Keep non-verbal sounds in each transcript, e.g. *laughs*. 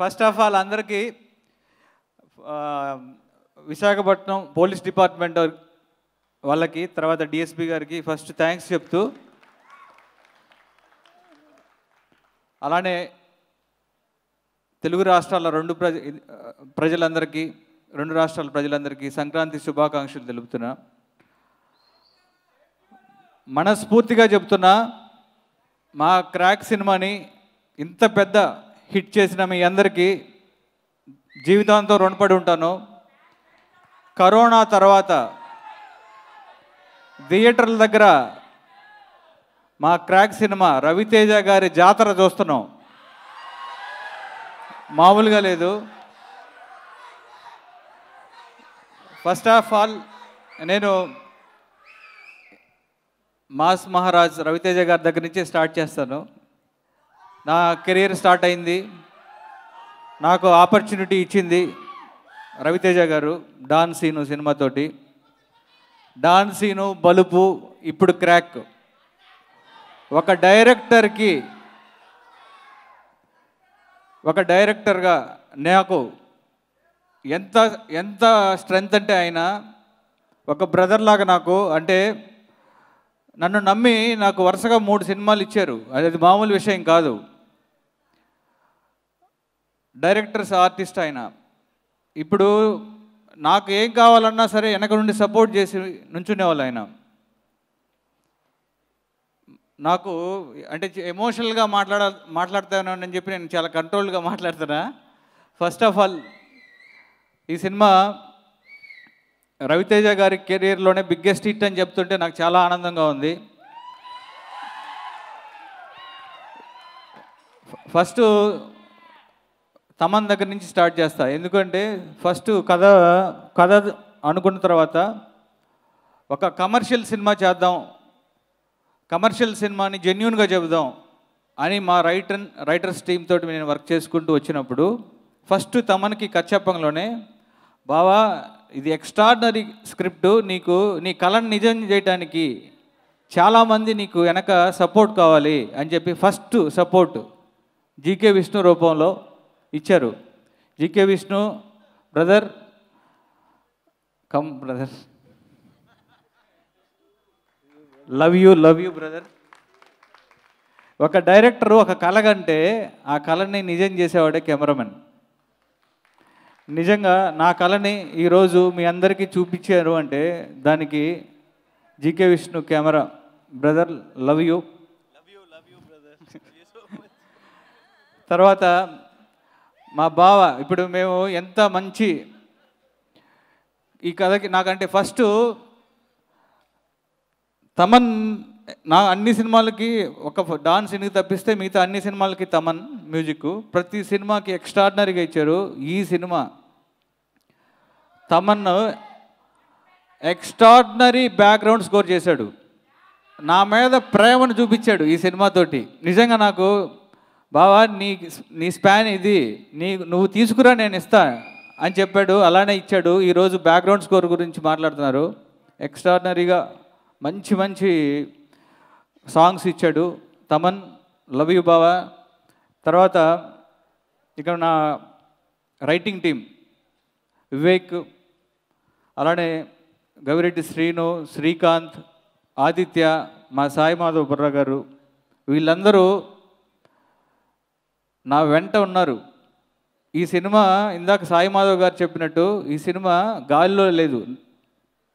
First of all అందరికీ Visakhapatnam police department వాళ్ళకి తర్వాత డిఎస్పి గారికి ఫస్ట్ థ్యాంక్స్ చెప్తూ అలానే తెలుగు రాష్ట్రాల రెండు ప్రజ ప్రజలందరికీ రెండు రాష్ట్రాల ప్రజలందరికీ సంక్రాంతి శుభాకాంక్షలు తెలుపుతున్నా. మనస్ఫూర్తిగా చెప్తున్నా మా క్రాక్ సినిమాని ఇంత పెద్ద హిట్ చేసిన మీ అందరికీ జీవితాంతం రుణపడి ఉంటాను. కరోనా తర్వాత థియేటర్ల దగ్గర మా క్రాక్ సినిమా రవితేజ గారి జాతర చూస్తున్నాం. మామూలుగా లేదు. ఫస్ట్ ఆఫ్ ఆల్ నేను మాస్ మహారాజ్ రవితేజ గారి దగ్గర నుంచి స్టార్ట్ చేస్తాను. నా కెరీర్ స్టార్ట్ అయింది. నాకు ఆపర్చునిటీ ఇచ్చింది రవితేజ గారు డాన్ సీను సినిమాతోటి డాన్ సీను బలుపు ఇప్పుడు క్రాక్. ఒక డైరెక్టర్కి ఒక డైరెక్టర్గా నాకు ఎంత ఎంత స్ట్రెంగ్త్ అంటే ఆయన ఒక బ్రదర్ లాగా నాకు అంటే నన్ను నమ్మి నాకు వరుసగా మూడు సినిమాలు ఇచ్చారు. అది మామూలు విషయం కాదు. డైరెక్టర్స్ ఆర్టిస్ట్ ఆయన ఇప్పుడు నాకు ఏం కావాలన్నా సరే వెనక నుండి సపోర్ట్ చేసి నుంచునేవాళ్ళు ఆయన నాకు అంటే ఎమోషనల్గా మాట్లాడ మాట్లాడతాను అని చెప్పి నేను చాలా కంట్రోల్గా మాట్లాడుతున్నా ఫస్ట్ ఆఫ్ ఆల్ ఈ సినిమా రవితేజ గారి కెరీర్లోనే బిగ్గెస్ట్ హిట్ అని చెప్తుంటే నాకు చాలా ఆనందంగా ఉంది. ఫస్ట్ తమన్ దగ్గర నుంచి స్టార్ట్ చేస్తా. ఎందుకంటే ఫస్ట్ కథ కథ అనుకున్న తర్వాత ఒక కమర్షియల్ సినిమా చేద్దాం కమర్షియల్ సినిమాని జెన్యున్గా చెబుదాం అని మా రైటర్ రైటర్స్ టీమ్ తోటి నేను వర్క్ చేసుకుంటూ వచ్చినప్పుడు ఫస్ట్ తమన్కి కచ్చప్పంలోనే బావా ఇది ఎక్స్ట్రాడినరీ స్క్రిప్ట్ నీకు నీ కళను నిజం చేయడానికి చాలామంది నీకు వెనక సపోర్ట్ కావాలి అని చెప్పి ఫస్ట్ సపోర్ట్ జీకే విష్ణు రూపంలో ఇచ్చారు. GK Vishnu brother cum brother. Love you love you brother. ఒక డైరెక్టర్ ఒక కళ కంటే ఆ కళని నిజం చేసేవాడే కెమెరామెన్. నిజంగా నా కళని ఈరోజు మీ అందరికీ చూపించారు అంటే దానికి GK Vishnu camera. Brother love you. *laughs* తర్వాత మా బావ ఇప్పుడు మేము ఎంత మంచి ఈ కథకి నాకంటే ఫస్ట్ తమన్ నా అన్ని సినిమాలకి ఒక డాన్స్ సినిమా తప్పిస్తే మిగతా అన్ని సినిమాలకి తమన్ మ్యూజిక్ ప్రతి సినిమాకి ఎక్స్ట్రాడినరీగా ఇచ్చారు ఈ cinema. Thaman extraordinary background score చేశాడు. నా మీద ప్రేమను చూపించాడు ఈ సినిమాతోటి నిజంగా నాకు బావా నీ నీ స్పాన్ ఇది నీ నువ్వు తీసుకురా నేను ఇస్తా అని చెప్పాడు. అలానే ఇచ్చాడు. ఈరోజు బ్యాక్గ్రౌండ్ స్కోర్ గురించి మాట్లాడుతున్నారు. ఎక్స్ట్రాడినరీగా మంచి మంచి సాంగ్స్ ఇచ్చాడు. తమన్ లవ్ యూ బావా. తర్వాత ఇక్కడ నా రైటింగ్ టీం వివేక్ అలానే గవిరెడ్డి శ్రీను శ్రీకాంత్ ఆదిత్య మా సాయి మాధవ్ బుర్ర గారు. వీళ్ళందరూ నా వెంట ఉన్నారు. ఈ సినిమా ఇందాక సాయి మాధవ్ గారు చెప్పినట్టు ఈ సినిమా గాలిలో లేదు.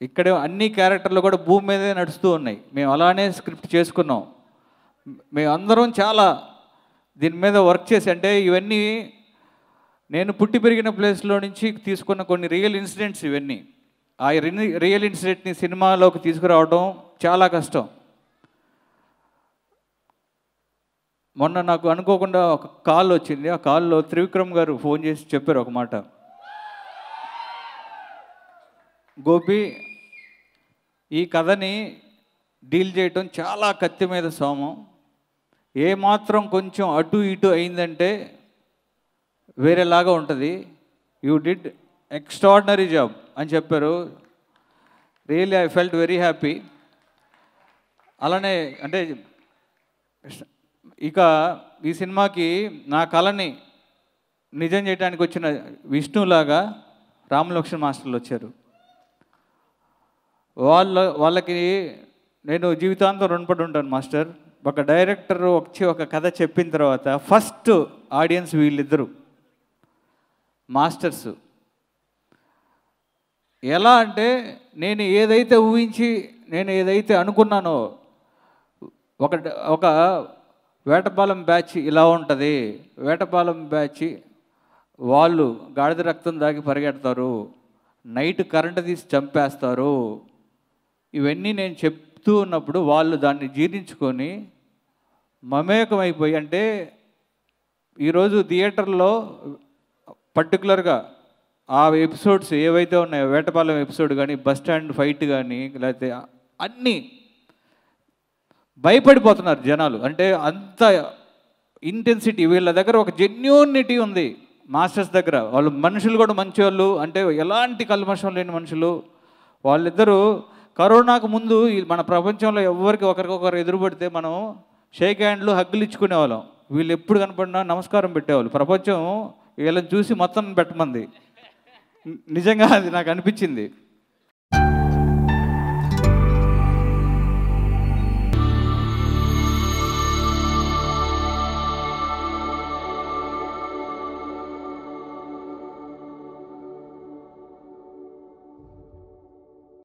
ఇక్కడే అన్ని క్యారెక్టర్లు కూడా భూమి మీదే నడుస్తూ ఉన్నాయి. మేము అలానే స్క్రిప్ట్ చేసుకున్నాం. మేము అందరం చాలా దీని మీద వర్క్ చేసి అంటే ఇవన్నీ నేను పుట్టి పెరిగిన ప్లేస్లో నుంచి తీసుకున్న కొన్ని రియల్ ఇన్సిడెంట్స్ ఇవన్నీ. ఆ రియల్ ఇన్సిడెంట్ని సినిమాలోకి తీసుకురావడం చాలా కష్టం. మొన్న నాకు అనుకోకుండా ఒక కాల్ వచ్చింది. ఆ కాల్లో త్రివిక్రమ్ గారు ఫోన్ చేసి చెప్పారు ఒక మాట. గోపి ఈ కథని డీల్ చేయటం చాలా కత్తి మీద సోమం. ఏమాత్రం కొంచెం అటు ఇటు అయిందంటే వేరేలాగా ఉంటుంది. యూ డిడ్ ఎక్స్ట్రాడినరీ జాబ్ అని చెప్పారు. Really I felt very happy అలానే అంటే ఇక ఈ సినిమాకి నా కళని నిజం చేయడానికి వచ్చిన విష్ణులాగా రామలక్ష్మణ మాస్టర్లు వచ్చారు. వాళ్ళ వాళ్ళకి నేను జీవితాంతం రుణపడి ఉంటాను మాస్టర్. ఒక డైరెక్టర్ వచ్చి ఒక కథ చెప్పిన తర్వాత ఫస్ట్ ఆడియన్స్ వీళ్ళిద్దరు మాస్టర్స్. ఎలా అంటే నేను ఏదైతే ఊహించి నేను ఏదైతే అనుకున్నానో ఒక ఒక వేటపాలెం బ్యాచ్ ఇలా ఉంటుంది. వేటపాలెం బ్యాచ్ వాళ్ళు గాడిద రక్తం దాగి పరిగెడతారు. నైట్ కరెంట్ తీసి చంపేస్తారు. ఇవన్నీ నేను చెప్తూ ఉన్నప్పుడు వాళ్ళు దాన్ని జీర్ణించుకొని మమేకమైపోయి అంటే ఈరోజు థియేటర్లో పర్టికులర్గా ఆ ఎపిసోడ్స్ ఏవైతే ఉన్నాయో వేటపాలెం ఎపిసోడ్ కానీ బస్ స్టాండ్ ఫైట్ కానీ లేకపోతే అన్నీ భయపడిపోతున్నారు జనాలు. అంటే అంత ఇంటెన్సిటీ వీళ్ళ దగ్గర ఒక జెన్యూనిటీ ఉంది మాస్టర్స్ దగ్గర. వాళ్ళు మనుషులు కూడా మంచివాళ్ళు అంటే ఎలాంటి కల్మషం లేని మనుషులు. వాళ్ళిద్దరూ కరోనాకు ముందు మన ప్రపంచంలో ఎవరికి ఒకరికొకరు ఎదురుపడితే మనం షేక్ హ్యాండ్లు హగ్గులు ఇచ్చుకునే వాళ్ళం వీళ్ళు ఎప్పుడు కనపడినా నమస్కారం పెట్టేవాళ్ళు. ప్రపంచం వీళ్ళని చూసి మొత్తం పెట్టమంది. నిజంగా అది నాకు అనిపించింది.